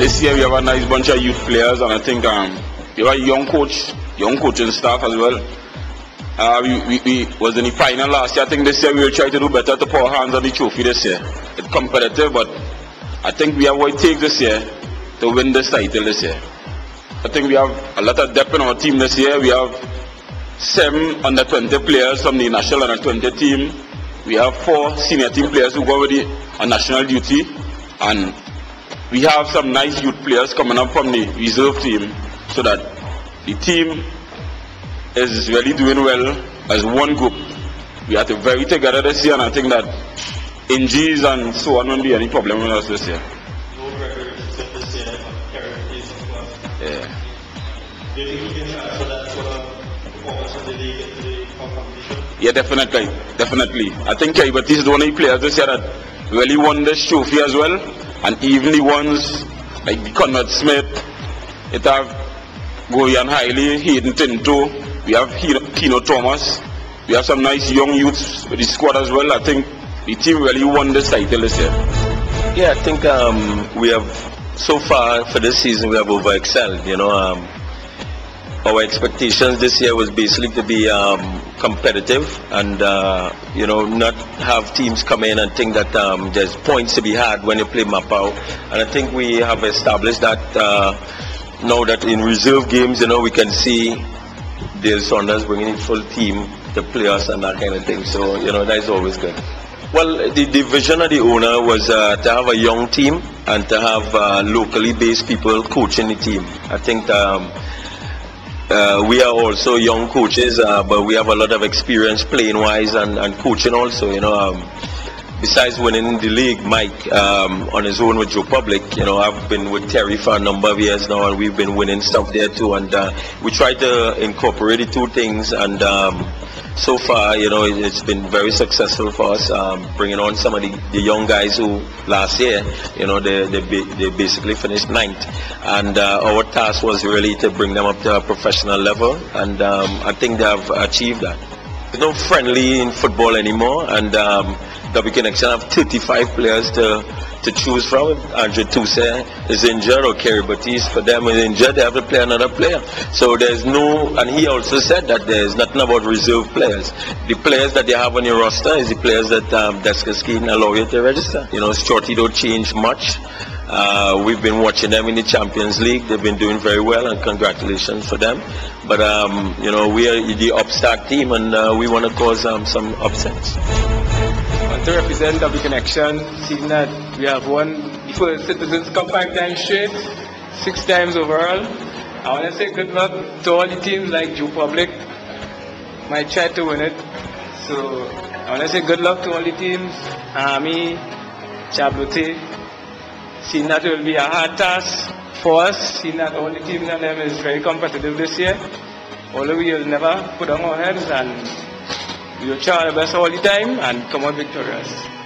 this year we have a nice bunch of youth players, and I think um, we have a young coach, young coaching staff as well. Uh, we, we, we, was in the final last year. I think this year we will try to do better to put our hands on the trophy this year. It's competitive, but I think we have what it takes this year to win this title this year. I think we have a lot of depth in our team this year. We have seven under 20 players from the national under 20 team. We have four senior team players who go already on national duty, and we have some nice youth players coming up from the reserve team, so that the team is really doing well as one group. We have to very together this year, and I think that injuries and so on won't be any problem with us this year. Yeah. Yeah, definitely, definitely. I think Kerry Baptiste is one of the players this year that really won this trophy as well, and even the ones like the Conrad Smith, it have Gorian Hiley, Hayden Tinto, we have Kino Thomas, we have some nice young youths with the squad as well. I think the team really won this title this year. Yeah, I think um, we have so far for this season we have over excelled. You know, um, our expectations this year was basically to be um, competitive and uh, you know not have teams come in and think that um, there's points to be had when you play Ma Pau. And I think we have established that uh, now that in reserve games, you know, we can see Dale Saunders bringing in full team to play us and that kind of thing. So you know that is always good. Well, the, the vision of the owner was uh, to have a young team and to have uh, locally based people coaching the team. I think um, uh, we are also young coaches, uh, but we have a lot of experience playing wise and, and coaching also. You know, um, besides winning the league, Mike um, on his own with Joe Public, you know, I've been with Terry for a number of years now, and we've been winning stuff there too. And uh, we try to incorporate the two things and. Um, so far, you know, it's been very successful for us, um, bringing on some of the, the, young guys who last year, you know, they, they, they basically finished ninth. And uh, our task was really to bring them up to a professional level, and um, I think they have achieved that. There's no friendly in football anymore, and um, W Connection have 35 players to to choose from. Andre Toussaint is injured or Kerry Baptiste for them is injured, they have to play another player. So there's no, and he also said that there's nothing about reserve players. The players that they have on your roster is the players that um, Deska Scheme allow you to register. You know, Shorty don't change much. Uh, we've been watching them in the Champions League. They've been doing very well, and congratulations for them. But um, you know, we are the upstart team, and uh, we want to cause um, some upsets to represent W Connection, seeing that we have won the Citizens Cup five times straight, six times overall. I want to say good luck to all the teams like Joe Public. Might try to win it. So I want to say good luck to all the teams, Army, Jabloteh. Seeing that will be a hard task for us, seeing that all the teams and them is very competitive this year. Although we will never put on our heads and we will try our best all the time and come out victorious.